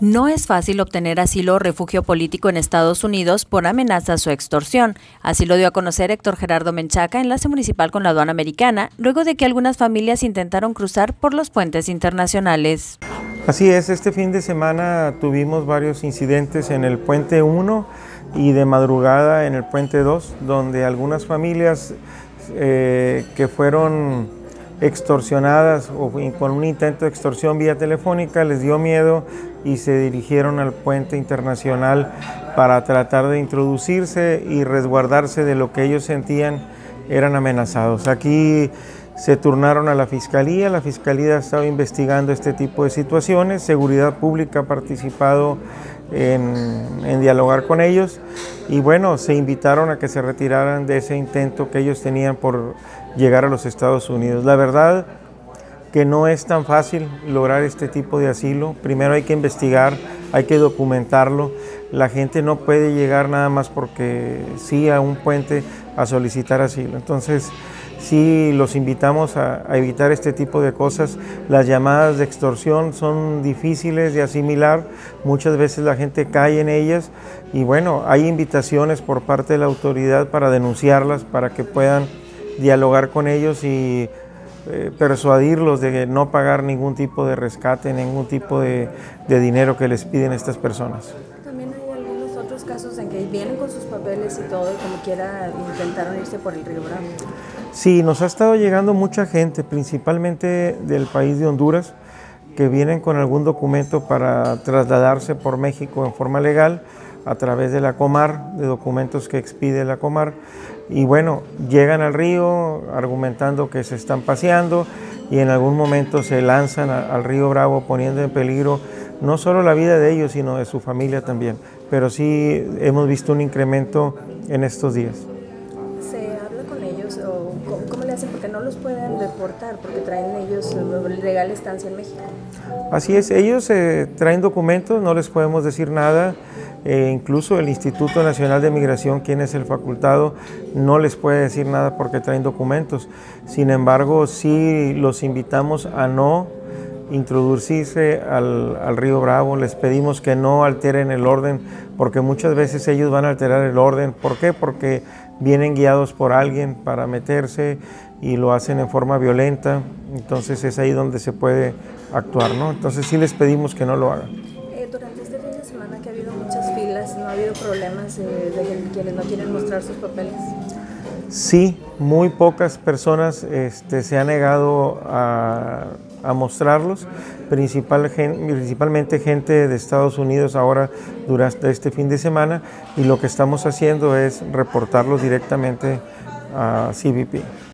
No es fácil obtener asilo o refugio político en Estados Unidos por amenazas o extorsión. Así lo dio a conocer Héctor Gerardo Menchaca, enlace municipal con la aduana americana, luego de que algunas familias intentaron cruzar por los puentes internacionales. Así es, este fin de semana tuvimos varios incidentes en el puente 1 y de madrugada en el puente 2, donde algunas familias eh, que fueron extorsionadas o con un intento de extorsión vía telefónica, les dio miedo y se dirigieron al puente internacional para tratar de introducirse y resguardarse de lo que ellos sentían eran amenazados. Aquí se turnaron a la Fiscalía, la Fiscalía ha estado investigando este tipo de situaciones, Seguridad Pública ha participado en, dialogar con ellos y bueno, se invitaron a que se retiraran de ese intento que ellos tenían por llegar a los Estados Unidos. La verdad que no es tan fácil lograr este tipo de asilo. Primero hay que investigar, hay que documentarlo. La gente no puede llegar nada más porque sí a un puente a solicitar asilo. Entonces, sí los invitamos a, evitar este tipo de cosas. Las llamadas de extorsión son difíciles de asimilar, muchas veces la gente cae en ellas y bueno, hay invitaciones por parte de la autoridad para denunciarlas, para que puedan dialogar con ellos y eh, persuadirlos de no pagar ningún tipo de rescate, ningún tipo de, dinero que les piden estas personas. Casos en que vienen con sus papeles y todo y como quiera intentaron irse por el río Bravo. Sí, nos ha estado llegando mucha gente, principalmente del país de Honduras, que vienen con algún documento para trasladarse por México en forma legal a través de la Comar, de documentos que expide la Comar. Y bueno, llegan al río argumentando que se están paseando y en algún momento se lanzan al río Bravo poniendo en peligro no solo la vida de ellos, sino de su familia también. Pero sí hemos visto un incremento en estos días. ¿Se habla con ellos o cómo, le hacen? Porque no los pueden deportar porque traen ellos legal estancia en México. Así es, ellos eh, traen documentos, no les podemos decir nada. Eh, incluso el Instituto Nacional de Migración, quien es el facultado, no les puede decir nada porque traen documentos. Sin embargo, sí los invitamos a no introducirse al, al, río Bravo, les pedimos que no alteren el orden, porque muchas veces ellos van a alterar el orden. ¿Por qué? Porque vienen guiados por alguien para meterse y lo hacen en forma violenta, entonces es ahí donde se puede actuar, ¿no? Entonces sí les pedimos que no lo hagan. Eh, durante este fin de semana que ha habido muchas filas, ¿no ha habido problemas eh, de quienes no quieren mostrar sus papeles? Sí, muy pocas personas este, se han negado a, a mostrarlos, principal, principalmente gente de Estados Unidos ahora durante este fin de semana y lo que estamos haciendo es reportarlos directamente a CBP.